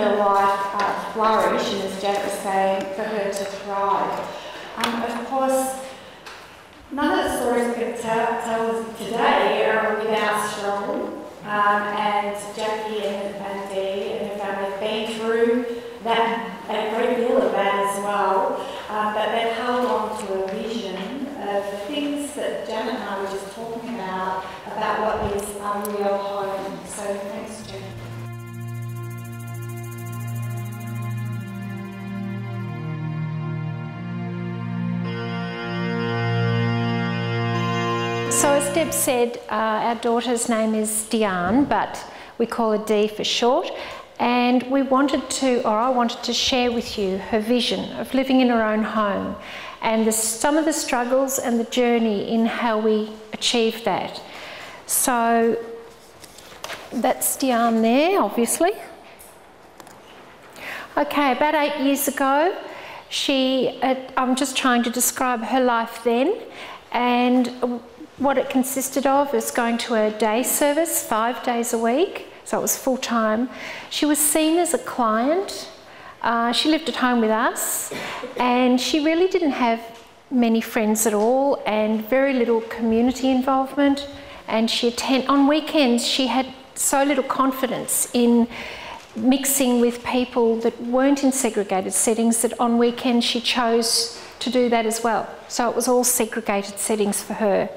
her life uh, flourish, and as Janet was saying, for her to thrive. Um, of course, none of the stories going to tell, tell today are without struggle. Um, and Jackie and, and Dee and her family have been through that, a great deal of that as well. Um, but they've held on to a vision of the things that Janet and I were just talking about, about what is a real home. So thanks, Janet. Deb said, uh, our daughter's name is Deearne, but we call her Dee for short. And we wanted to, or I wanted to share with you her vision of living in her own home and the, some of the struggles and the journey in how we achieve that. So that's Deearne there, obviously. Okay, about eight years ago, she, uh, I'm just trying to describe her life then, and what it consisted of is going to a day service five days a week, so it was full time. She was seen as a client. Uh, she lived at home with us, and she really didn't have many friends at all, and very little community involvement. And she attend on weekends. She had so little confidence in mixing with people that weren't in segregated settings that on weekends she chose to do that as well. So it was all segregated settings for her.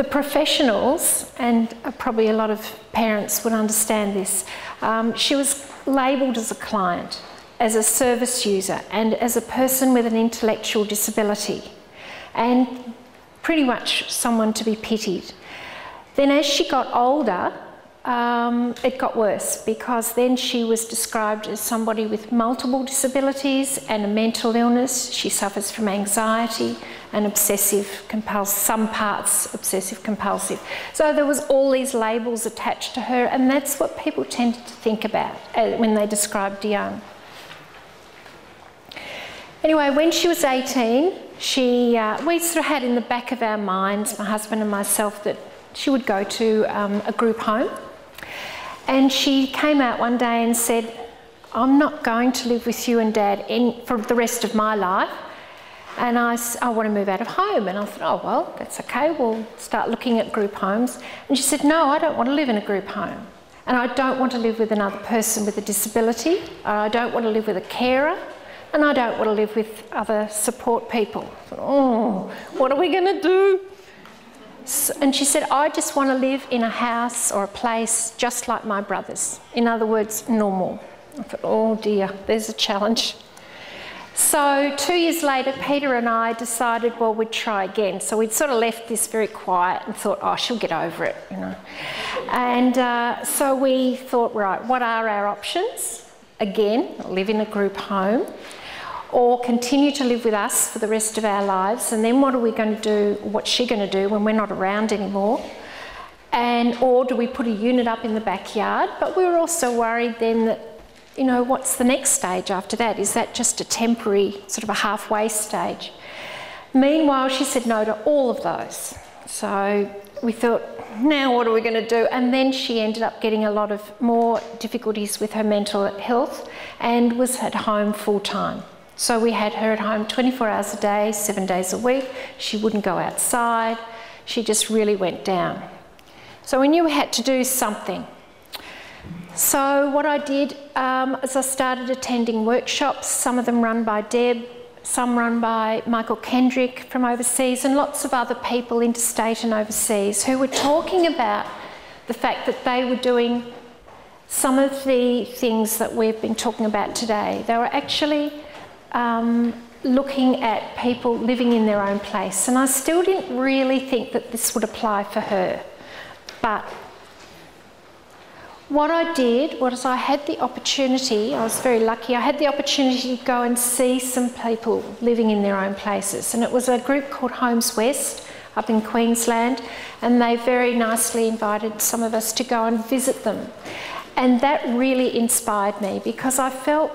The professionals, and probably a lot of parents would understand this, um, she was labelled as a client, as a service user, and as a person with an intellectual disability, and pretty much someone to be pitied. Then, as she got older, um, it got worse because then she was described as somebody with multiple disabilities and a mental illness. She suffers from anxiety and obsessive compulsive, some parts obsessive compulsive. So there was all these labels attached to her, and that's what people tended to think about uh, when they described Deearne. Anyway, when she was 18, she, uh, we sort of had in the back of our minds, my husband and myself, that she would go to um, a group home and she came out one day and said, I'm not going to live with you and dad in, for the rest of my life. And I, I want to move out of home. And I thought, oh, well, that's okay. We'll start looking at group homes. And she said, no, I don't want to live in a group home. And I don't want to live with another person with a disability. I don't want to live with a carer. And I don't want to live with other support people. Thought, oh, what are we going to do? And she said, I just want to live in a house or a place just like my brothers. In other words, normal. I thought, oh dear, there's a challenge. So, two years later, Peter and I decided, well, we'd try again. So, we'd sort of left this very quiet and thought, oh, she'll get over it, you know. And uh, so we thought, right, what are our options? Again, live in a group home or continue to live with us for the rest of our lives and then what are we going to do what's she going to do when we're not around anymore? And or do we put a unit up in the backyard? But we were also worried then that you know what's the next stage after that? Is that just a temporary sort of a halfway stage? Meanwhile she said no to all of those. So we thought now what are we going to do? And then she ended up getting a lot of more difficulties with her mental health and was at home full time so we had her at home 24 hours a day, seven days a week. She wouldn't go outside. She just really went down. So we knew we had to do something. So what I did um, is I started attending workshops, some of them run by Deb, some run by Michael Kendrick from overseas, and lots of other people interstate and overseas who were talking about the fact that they were doing some of the things that we've been talking about today. They were actually um, looking at people living in their own place. And I still didn't really think that this would apply for her. But what I did was I had the opportunity, I was very lucky, I had the opportunity to go and see some people living in their own places. And it was a group called Homes West up in Queensland, and they very nicely invited some of us to go and visit them. And that really inspired me because I felt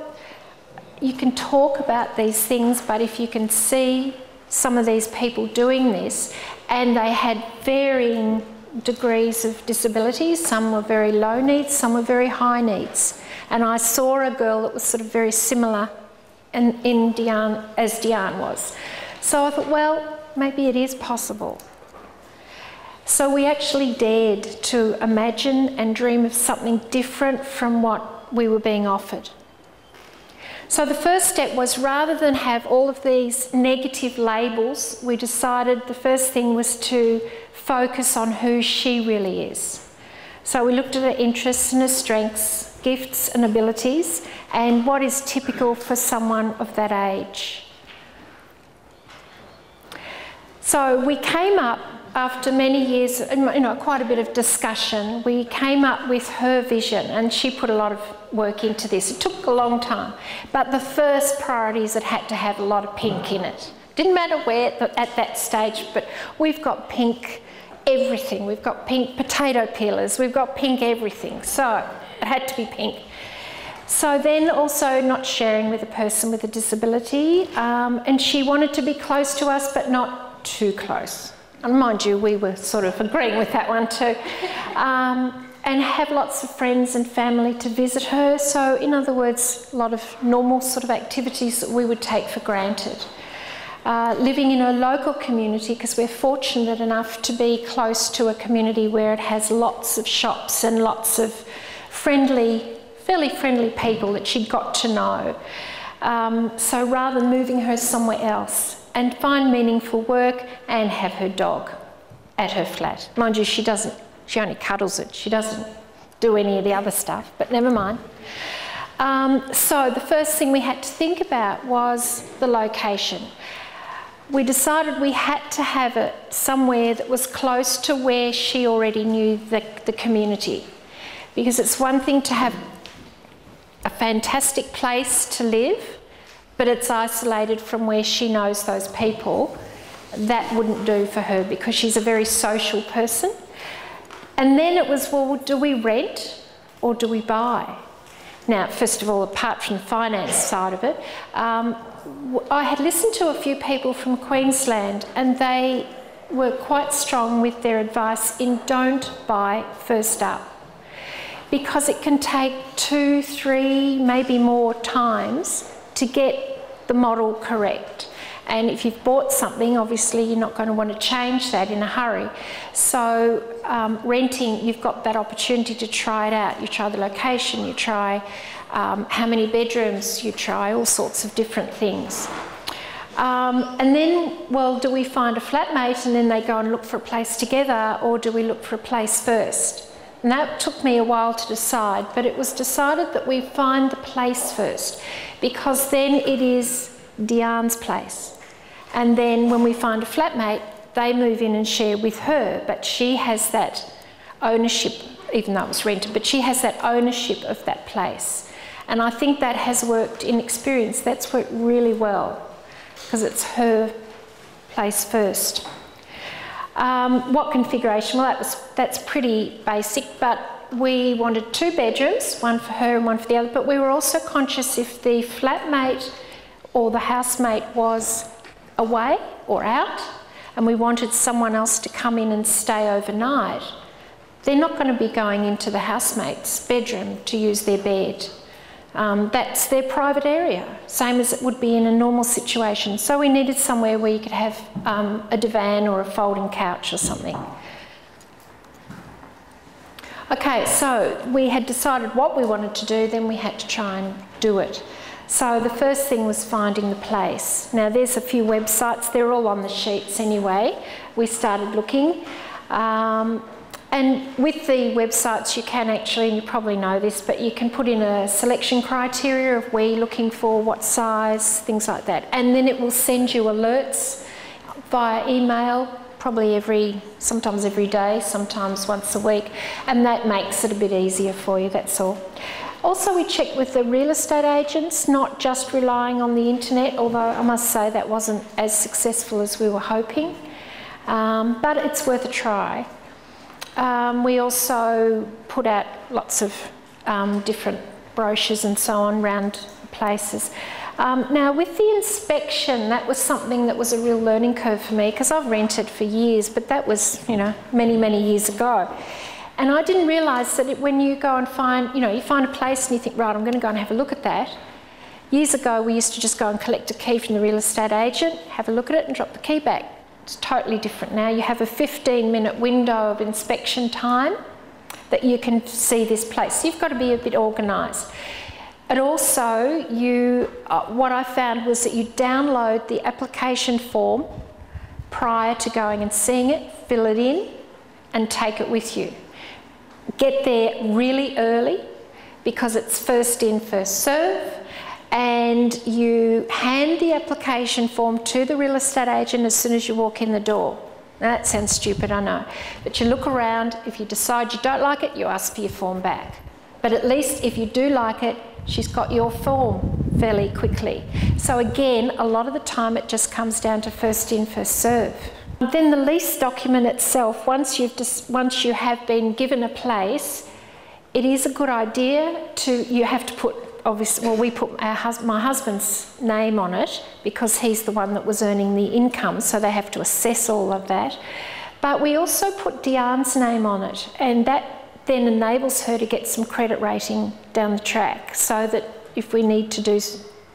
you can talk about these things, but if you can see some of these people doing this, and they had varying degrees of disabilities. Some were very low needs, some were very high needs. And I saw a girl that was sort of very similar in, in Deearne, as Deearne was. So I thought, well, maybe it is possible. So we actually dared to imagine and dream of something different from what we were being offered. So the first step was rather than have all of these negative labels, we decided the first thing was to focus on who she really is. So we looked at her interests and her strengths, gifts and abilities, and what is typical for someone of that age. So we came up after many years, you know, quite a bit of discussion, we came up with her vision and she put a lot of work into this. It took a long time, but the first priority is it had to have a lot of pink in it. Didn't matter where at that stage, but we've got pink everything. We've got pink potato peelers, we've got pink everything. So it had to be pink. So then also not sharing with a person with a disability, um, and she wanted to be close to us but not too close. And mind you, we were sort of agreeing with that one too. Um, and have lots of friends and family to visit her. So, in other words, a lot of normal sort of activities that we would take for granted. Uh, living in a local community because we're fortunate enough to be close to a community where it has lots of shops and lots of friendly, fairly friendly people that she got to know. Um, so rather than moving her somewhere else, and find meaningful work and have her dog at her flat. Mind you, she doesn't, she only cuddles it. She doesn't do any of the other stuff, but never mind. Um, so the first thing we had to think about was the location. We decided we had to have it somewhere that was close to where she already knew the, the community. Because it's one thing to have a fantastic place to live, but it's isolated from where she knows those people, that wouldn't do for her because she's a very social person. And then it was, well, do we rent or do we buy? Now, first of all, apart from the finance side of it, um, I had listened to a few people from Queensland and they were quite strong with their advice in don't buy first up because it can take two, three, maybe more times to get the model correct. And if you've bought something, obviously you're not going to want to change that in a hurry. So um, renting, you've got that opportunity to try it out. You try the location, you try um, how many bedrooms, you try all sorts of different things. Um, and then, well, do we find a flatmate and then they go and look for a place together, or do we look for a place first? And that took me a while to decide, but it was decided that we find the place first because then it is Deearne's place. And then when we find a flatmate, they move in and share with her, but she has that ownership, even though it was rented, but she has that ownership of that place. And I think that has worked in experience. That's worked really well because it's her place first. Um, what configuration? Well, that was, that's pretty basic, but we wanted two bedrooms, one for her and one for the other, but we were also conscious if the flatmate or the housemate was away or out and we wanted someone else to come in and stay overnight, they're not going to be going into the housemate's bedroom to use their bed. Um, that's their private area, same as it would be in a normal situation. So we needed somewhere where you could have um, a divan or a folding couch or something. Okay, so we had decided what we wanted to do, then we had to try and do it. So the first thing was finding the place. Now there's a few websites, they're all on the sheets anyway. We started looking. Um, and with the websites, you can actually, and you probably know this, but you can put in a selection criteria of where you're looking for, what size, things like that. And then it will send you alerts via email, probably every, sometimes every day, sometimes once a week. And that makes it a bit easier for you, that's all. Also, we checked with the real estate agents, not just relying on the internet, although I must say that wasn't as successful as we were hoping. Um, but it's worth a try. Um, we also put out lots of um, different brochures and so on around places. Um, now, with the inspection, that was something that was a real learning curve for me because I've rented for years, but that was, you know, many, many years ago. And I didn't realise that it, when you go and find, you know, you find a place and you think, right, I'm going to go and have a look at that. Years ago, we used to just go and collect a key from the real estate agent, have a look at it, and drop the key back. It's totally different now. You have a 15 minute window of inspection time that you can see this place. You've got to be a bit organised. And also, you, uh, what I found was that you download the application form prior to going and seeing it, fill it in, and take it with you. Get there really early because it's first in, first serve, and you hand the application form to the real estate agent as soon as you walk in the door. Now, that sounds stupid, I know. But you look around, if you decide you don't like it, you ask for your form back. But at least if you do like it, she's got your form fairly quickly. So again, a lot of the time it just comes down to first in, first serve. Then the lease document itself, once, you've just, once you have been given a place, it is a good idea to, you have to put, obviously, well, we put hus my husband's name on it because he's the one that was earning the income, so they have to assess all of that. But we also put Deearne's name on it, and that then enables her to get some credit rating down the track so that if we need to do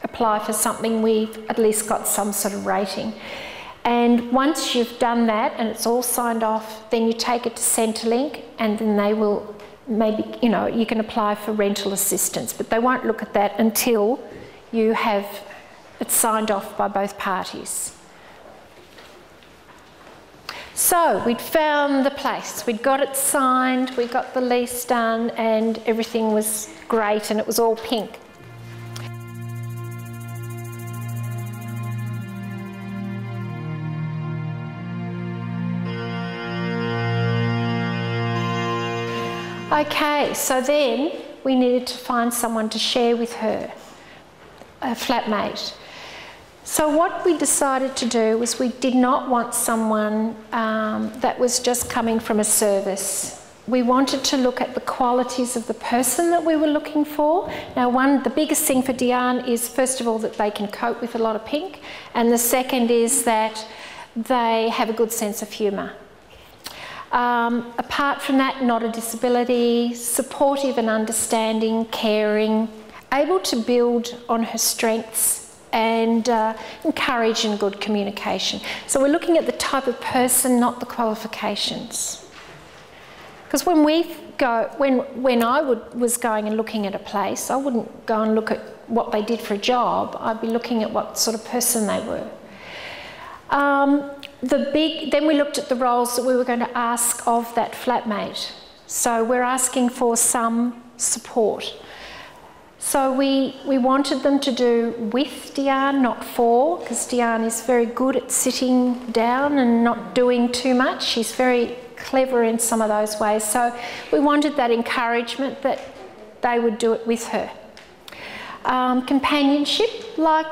apply for something, we've at least got some sort of rating. And once you've done that and it's all signed off, then you take it to Centrelink and then they will maybe, you know, you can apply for rental assistance, but they won't look at that until you have it signed off by both parties. So we'd found the place, we'd got it signed, we got the lease done, and everything was great and it was all pink. Okay, so then we needed to find someone to share with her, a flatmate. So what we decided to do was we did not want someone um, that was just coming from a service. We wanted to look at the qualities of the person that we were looking for. Now, one, the biggest thing for Deearne is first of all that they can cope with a lot of pink, and the second is that they have a good sense of humour. Um, apart from that, not a disability, supportive and understanding, caring, able to build on her strengths and uh, encourage in good communication. So we're looking at the type of person, not the qualifications. Because when we go, when, when I would, was going and looking at a place, I wouldn't go and look at what they did for a job. I'd be looking at what sort of person they were. Um, the big, then we looked at the roles that we were going to ask of that flatmate. So we're asking for some support. So we, we wanted them to do with Deearne, not for, because Deearne is very good at sitting down and not doing too much. She's very clever in some of those ways. So we wanted that encouragement that they would do it with her. Um, companionship, like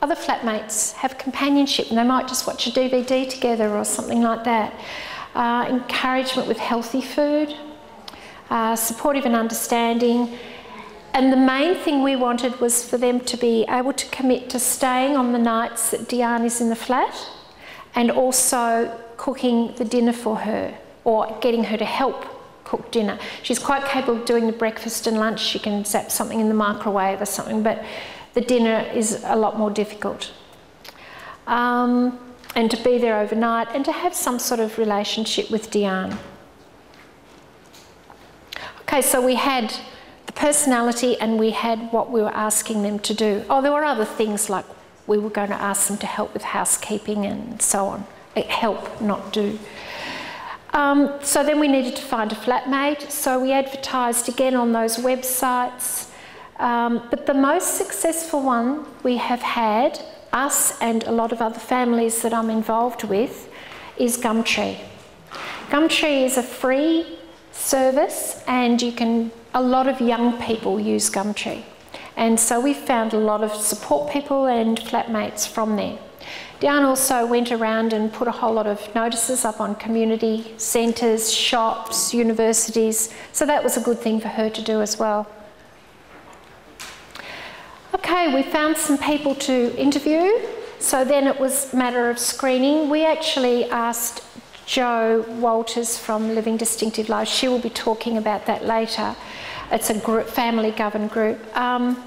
other flatmates have companionship and they might just watch a DVD together or something like that. Uh, encouragement with healthy food, uh, supportive and understanding. And the main thing we wanted was for them to be able to commit to staying on the nights that Deearne is in the flat and also cooking the dinner for her or getting her to help cook dinner. She's quite capable of doing the breakfast and lunch. She can zap something in the microwave or something, but the dinner is a lot more difficult. Um, and to be there overnight and to have some sort of relationship with Deearne. Okay, so we had the personality and we had what we were asking them to do. Oh, there were other things like we were going to ask them to help with housekeeping and so on. Help, not do. Um, so then we needed to find a flatmate. So we advertised again on those websites. Um, but the most successful one we have had, us and a lot of other families that I'm involved with, is Gumtree. Gumtree is a free service and you can, a lot of young people use Gumtree. And so we found a lot of support people and flatmates from there. Deearne also went around and put a whole lot of notices up on community centres, shops, universities, so that was a good thing for her to do as well. Okay, we found some people to interview. So then it was a matter of screening. We actually asked Jo Walters from Living Distinctive Lives. She will be talking about that later. It's a group, family governed group. Um,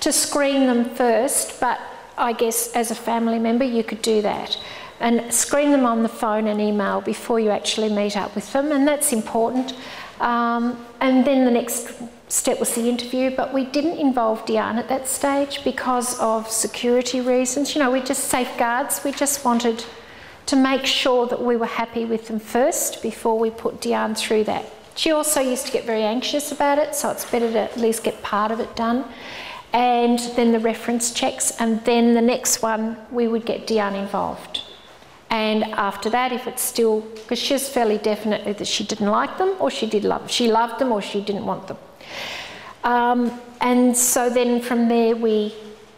to screen them first, but I guess as a family member you could do that. And screen them on the phone and email before you actually meet up with them, and that's important. Um, and then the next step was the interview, but we didn't involve Deearne at that stage because of security reasons. You know, we just safeguards. We just wanted to make sure that we were happy with them first before we put Deearne through that. She also used to get very anxious about it, so it's better to at least get part of it done. And then the reference checks, and then the next one we would get Deearne involved. And after that, if it's still, because she was fairly definitely that she didn't like them, or she did love, she loved them, or she didn't want them. Um, and so then from there, we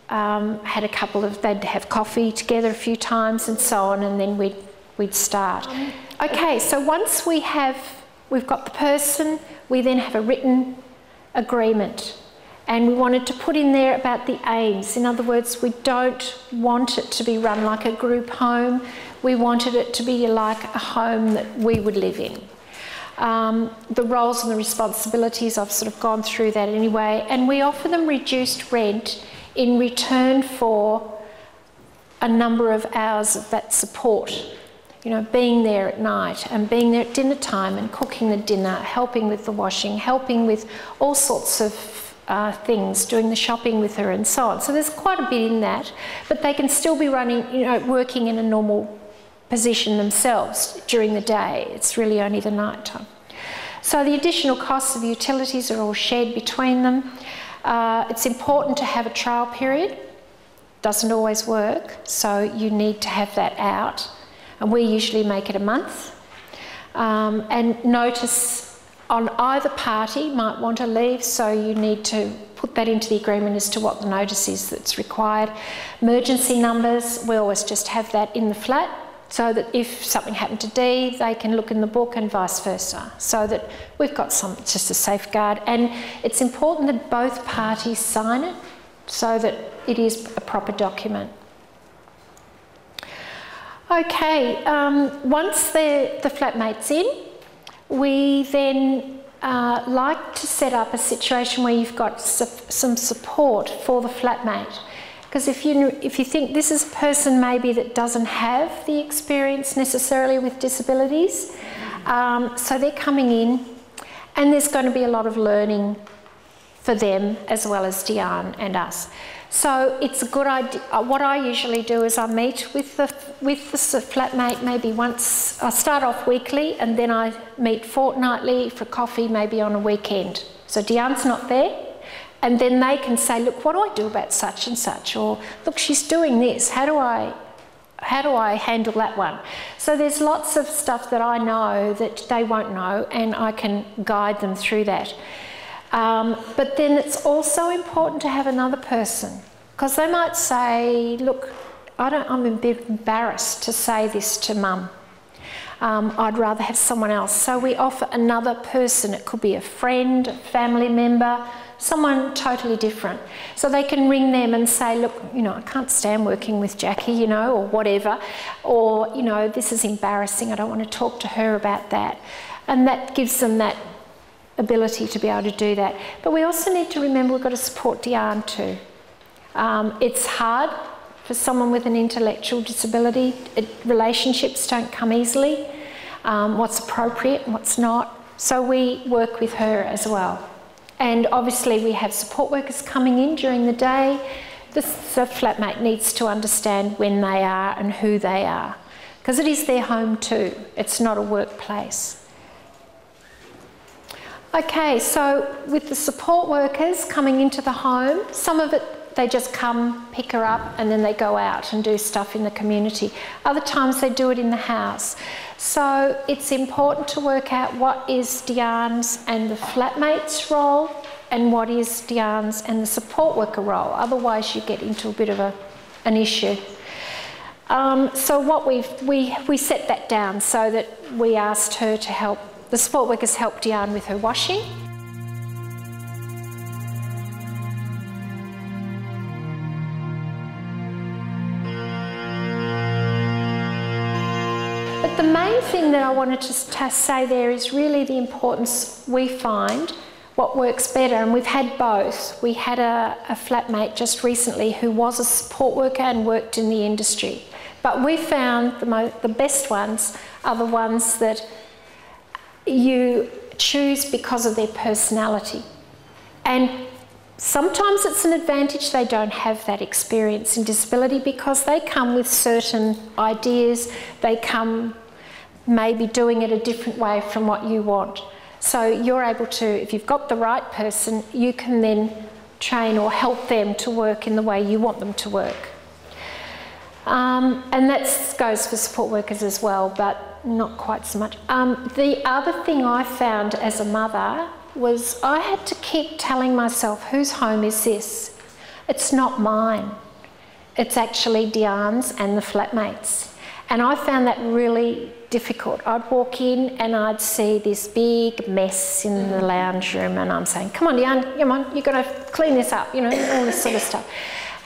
um, had a couple of, they'd have coffee together a few times and so on, and then we'd, we'd start. Okay, so once we have, we've got the person, we then have a written agreement. And we wanted to put in there about the aims. In other words, we don't want it to be run like a group home. We wanted it to be like a home that we would live in. Um, the roles and the responsibilities, I've sort of gone through that anyway, and we offer them reduced rent in return for a number of hours of that support. You know, being there at night and being there at dinner time and cooking the dinner, helping with the washing, helping with all sorts of uh, things, doing the shopping with her and so on. So there's quite a bit in that, but they can still be running, you know, working in a normal position themselves during the day. It's really only the night time. So the additional costs of utilities are all shared between them. Uh, it's important to have a trial period. Doesn't always work, so you need to have that out. And we usually make it a month. Um, and notice on either party might want to leave, so you need to put that into the agreement as to what the notice is that's required. Emergency numbers, we always just have that in the flat so that if something happened to D, they can look in the book and vice versa. So that we've got some just a safeguard, and it's important that both parties sign it so that it is a proper document. Okay, um, once the, the flatmate's in, we then uh, like to set up a situation where you've got su some support for the flatmate. Because if you, if you think this is a person maybe that doesn't have the experience necessarily with disabilities, um, so they're coming in and there's going to be a lot of learning for them as well as Deearne and us. So it's a good idea. Uh, what I usually do is I meet with the with the flatmate maybe once. I start off weekly and then I meet fortnightly for coffee, maybe on a weekend. So Deearne's not there, and then they can say, look, what do I do about such and such? Or look, she's doing this. How do I how do I handle that one? So there's lots of stuff that I know that they won't know, and I can guide them through that. Um, but then it's also important to have another person because they might say, "Look, I don't. I'm a bit embarrassed to say this to mum. Um, I'd rather have someone else." So we offer another person. It could be a friend, a family member, someone totally different. So they can ring them and say, look, you know, I can't stand working with Jackie, you know, or whatever, or, you know, this is embarrassing, I don't want to talk to her about that. And that gives them that ability to be able to do that. But we also need to remember we've got to support Deearne too. Um, it's hard for someone with an intellectual disability. It, relationships don't come easily. Um, what's appropriate and what's not. So we work with her as well. And obviously, we have support workers coming in during the day. The, flatmate needs to understand when they are and who they are, because it is their home too, it's not a workplace. Okay, so with the support workers coming into the home, some of it they just come, pick her up, and then they go out and do stuff in the community. Other times they do it in the house. So it's important to work out what is Deearne's and the flatmate's role and what is Deearne's and the support worker role. Otherwise, you get into a bit of a, an issue. Um, so what we we we set that down so that we asked her to help the support workers help Deearne with her washing. Thing that I wanted to say there is really the importance we find what works better, and we've had both. We had a, a flatmate just recently who was a support worker and worked in the industry. But we found the, the best ones are the ones that you choose because of their personality. And sometimes it's an advantage they don't have that experience in disability because they come with certain ideas, they come maybe doing it a different way from what you want. So you're able to, if you've got the right person, you can then train or help them to work in the way you want them to work. Um, and that goes for support workers as well, but not quite so much. Um, the other thing I found as a mother was I had to keep telling myself, whose home is this? It's not mine. It's actually Deearne's and the flatmates. And I found that really difficult. I'd walk in and I'd see this big mess in the lounge room, and I'm saying, "Come on, Deearne, come on, you've got to clean this up," you know, all this sort of stuff.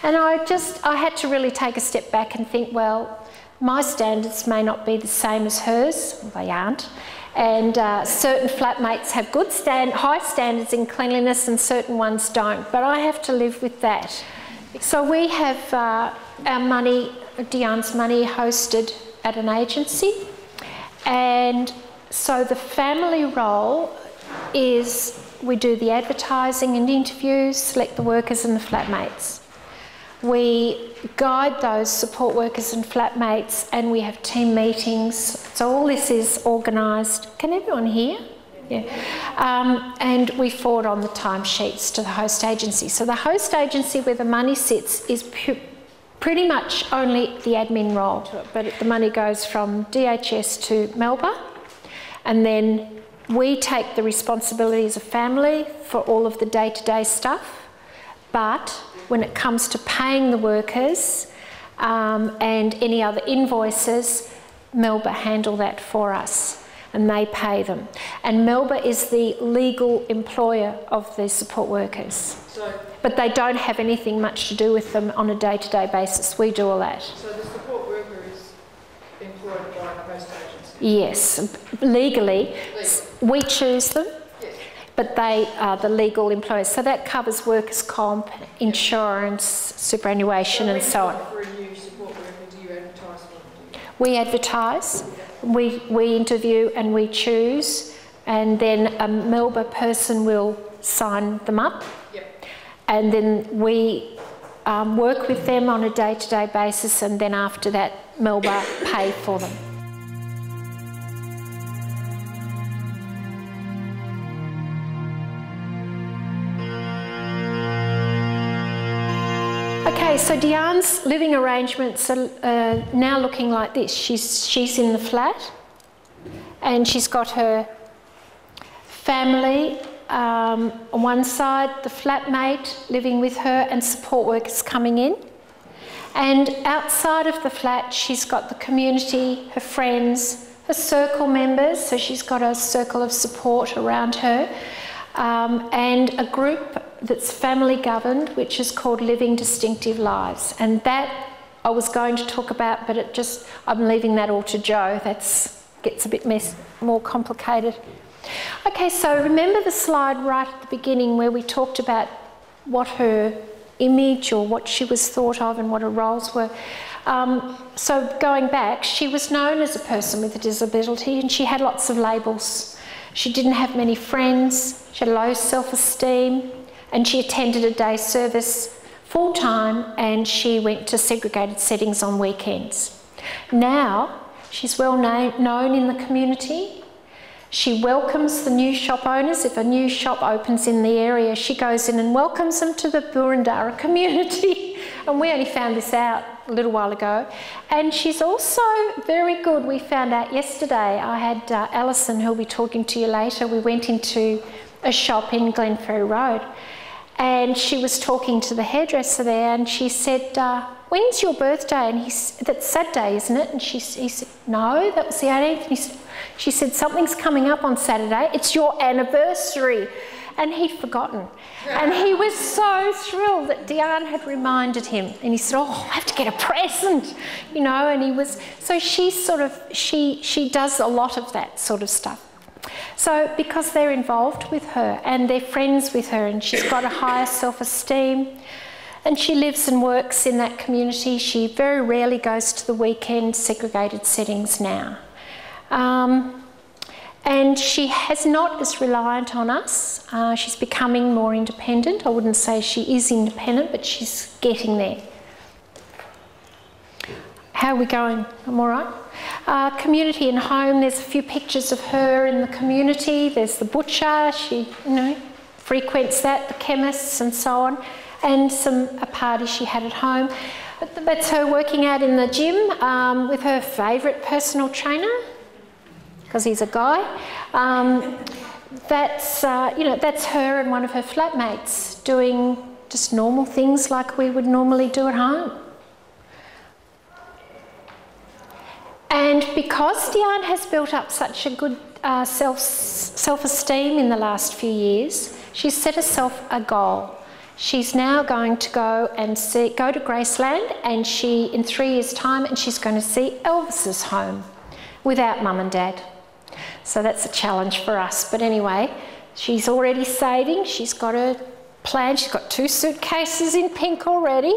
And I just, I had to really take a step back and think, well, my standards may not be the same as hers. Well, they aren't. And uh, certain flatmates have good stand, high standards in cleanliness, and certain ones don't. But I have to live with that. So we have uh, our money, Deearne's money, hosted at an agency. And so the family role is we do the advertising and interviews, select the workers and the flatmates. We guide those support workers and flatmates, and we have team meetings. So all this is organised. Can everyone hear? Yeah. Um, and we forward on the timesheets to the host agency. So the host agency where the money sits is pretty much only the admin role, but the money goes from DHS to Melba, and then we take the responsibility as a family for all of the day to day stuff. But when it comes to paying the workers um, and any other invoices, Melba handle that for us and they pay them. And Melba is the legal employer of the support workers. So but they don't have anything much to do with them on a day-to-day basis. We do all that. So the support worker is employed by a post agency? Yes, legally. We choose them. But they are the legal employers. So that covers workers' comp, insurance, superannuation, so and so on. For a new support worker, do you advertise for them? We advertise, we, we interview, and we choose, and then a Melba person will sign them up and then we um, work with them on a day to day basis, and then after that, Melba pay for them. Okay, so Deearne's living arrangements are uh, now looking like this. She's, she's in the flat and she's got her family um, on one side, the flatmate living with her and support workers coming in. And outside of the flat, she's got the community, her friends, her circle members, so she's got a circle of support around her, um, and a group that's family governed, which is called Living Distinctive Lives. And that I was going to talk about, but it just, I'm leaving that all to Jo. That gets a bit mess, more complicated. Okay, so remember the slide right at the beginning where we talked about what her image or what she was thought of and what her roles were. Um, so going back, she was known as a person with a disability and she had lots of labels. She didn't have many friends, she had low self-esteem and she attended a day service full time and she went to segregated settings on weekends. Now, she's well known in the community she welcomes the new shop owners. If a new shop opens in the area, she goes in and welcomes them to the Boroondara community. and we only found this out a little while ago. And she's also very good. We found out yesterday. I had uh, Alison, who'll be talking to you later. We went into a shop in Glenferrie Road. And she was talking to the hairdresser there, and she said, uh, When's your birthday? And he said, That's Saturday, isn't it? And she, he said, No, that was the 18th. And he said, she said, Something's coming up on Saturday. It's your anniversary. and he'd forgotten. And he was so thrilled that Deearne had reminded him. And he said, Oh, I have to get a present, you know. And he was, so she sort of, she, she does a lot of that sort of stuff. So, because they're involved with her and they're friends with her, and she's got a higher self esteem, and she lives and works in that community, she very rarely goes to the weekend segregated settings now. Um, and she has not as reliant on us. Uh, she's becoming more independent. I wouldn't say she is independent, but she's getting there. How are we going? I'm all right. Uh, community and home. There's a few pictures of her in the community. There's the butcher. She, you know, frequents that. The chemists and so on, and some a party she had at home. That's her working out in the gym um, with her favourite personal trainer because he's a guy. Um, that's, uh, you know, that's her and one of her flatmates doing just normal things like we would normally do at home. And because Deearne has built up such a good uh, self, self-esteem in the last few years, she's set herself a goal. She's now going to go and see, go to Graceland and she, in three years' time, and she's going to see Elvis's home without mum and dad. So that's a challenge for us. But anyway, she's already saving. She's got a plan. She's got two suitcases in pink already.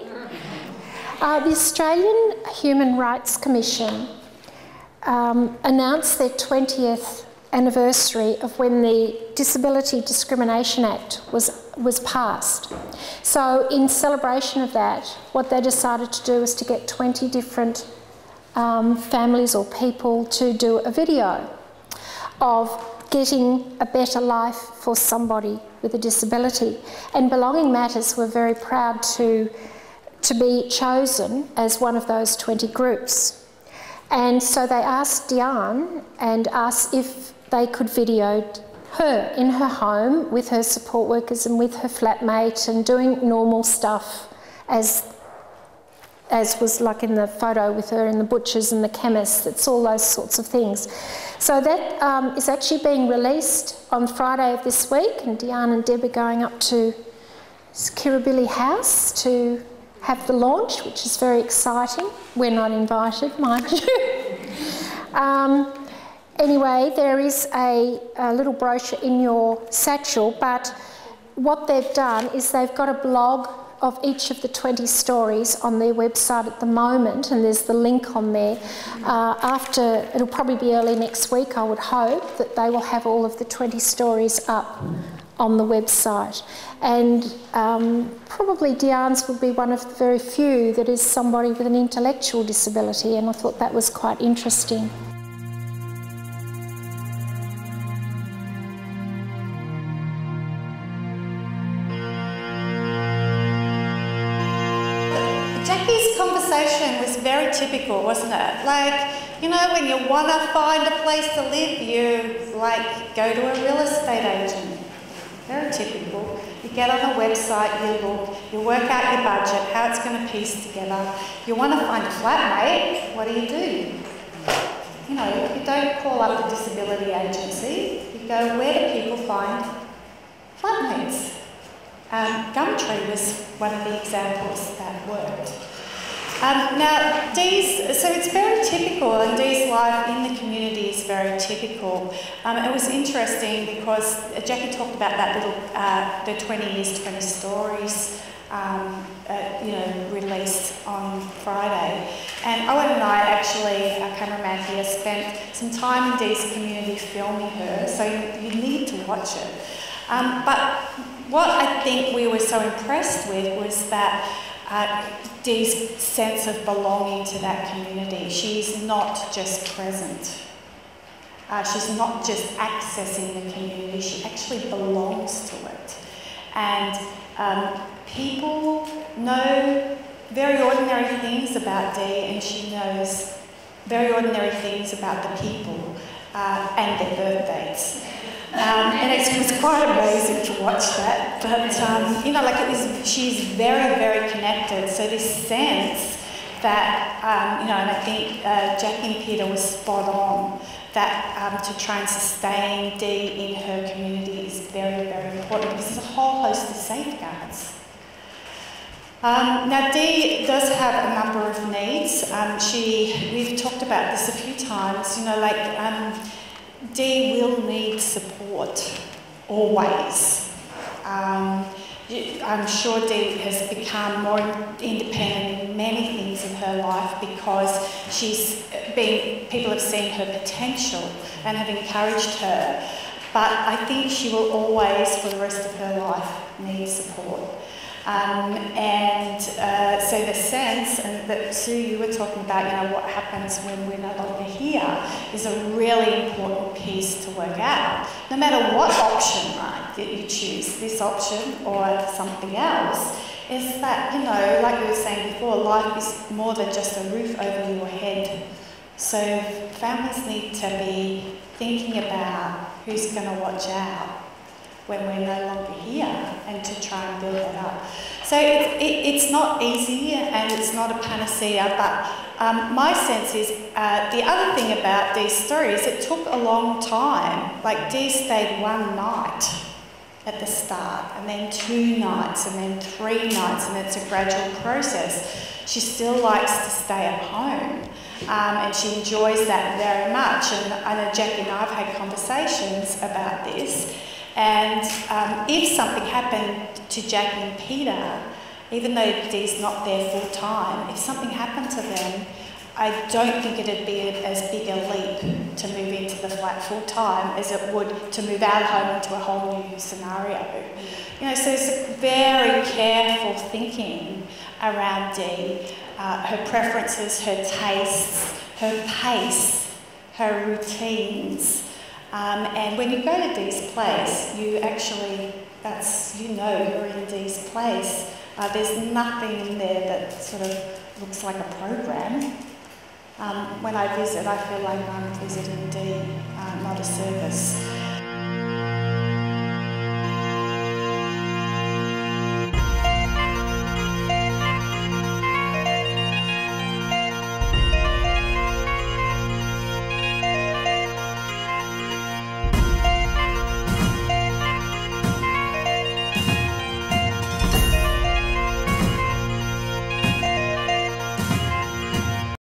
Uh, the Australian Human Rights Commission um, announced their 20th anniversary of when the Disability Discrimination Act was, was passed. So, in celebration of that, what they decided to do was to get 20 different um, families or people to do a video of getting a better life for somebody with a disability. And Belonging Matters were very proud to, to be chosen as one of those 20 groups. And so they asked Deearne and asked if they could video her in her home with her support workers and with her flatmate and doing normal stuff as as was like in the photo with her in the butchers and the chemists. It's all those sorts of things. So that um, is actually being released on Friday of this week, and Deearne and Deb are going up to Kirribilli House to have the launch, which is very exciting. We're not invited, mind you. um, anyway, there is a, a little brochure in your satchel, but what they've done is they've got a blog of each of the 20 stories on their website at the moment, and there's the link on there. Uh, after, it'll probably be early next week, I would hope, that they will have all of the 20 stories up on the website. And um, probably Deearne's would be one of the very few that is somebody with an intellectual disability, and I thought that was quite interesting. Jackie's conversation was very typical, wasn't it? Like, you know, when you want to find a place to live, you like go to a real estate agent. Very typical. You get on the website, you look, you work out your budget, how it's going to piece together. You want to find a flatmate, what do you do? You know, you don't call up the disability agency. You go, where do people find flatmates? Um, Gumtree was one of the examples that worked. Um, now, Dee's, so it's very typical, and Dee's life in the community is very typical. Um, it was interesting because Jackie talked about that little, uh, the 20 years, 20 stories, um, uh, you know, released on Friday. And Owen and I actually, our cameraman here, spent some time in Dee's community filming her, so you, you need to watch it. Um, but what I think we were so impressed with was that uh, Dee's sense of belonging to that community. She's not just present. Uh, she's not just accessing the community, she actually belongs to it. And um, people know very ordinary things about Dee, and she knows very ordinary things about the people uh, and their birth dates. Um, and it was quite amazing to watch that. But, um, you know, like it was, she's very, very connected. So this sense that, um, you know, and I think uh, Jackie and Peter was spot on that um, to try and sustain Dee in her community is very, very important because there's a whole host of safeguards. Um, now, Dee does have a number of needs. Um, she, we've talked about this a few times. You know, like um, Dee will need support always. Um, I'm sure Dee has become more independent in many things in her life because she's been, people have seen her potential and have encouraged her. But I think she will always, for the rest of her life, need support. Um, and so the sense, and that Sue, you were talking about, you know, what happens when we're no longer here, is a really important piece to work out. No matter what option, right, that you choose, this option or something else, is that, you know, like we were saying before, life is more than just a roof over your head. So families need to be thinking about who's going to watch out when we're no longer here and to try and build that up. So it, it, it's not easy and it's not a panacea, but um, my sense is uh, the other thing about these stories, it took a long time. Like Dee stayed one night at the start, and then two nights, and then three nights, and it's a gradual process. She still likes to stay at home. Um, and she enjoys that very much. And I know Jackie and I have had conversations about this. And um, if something happened to Jack and Peter, even though Dee's not there full time, if something happened to them, I don't think it'd be as big a leap to move into the flat full time as it would to move out of home into a whole new scenario. You know, so it's very careful thinking around Dee, uh, her preferences, her tastes, her pace, her routines. Um, and when you go to Dee's place, you actually, that's, you know you're in Dee's place. Uh, there's nothing in there that sort of looks like a program. Um, when I visit, I feel like I'm visiting Dee, uh, not a service.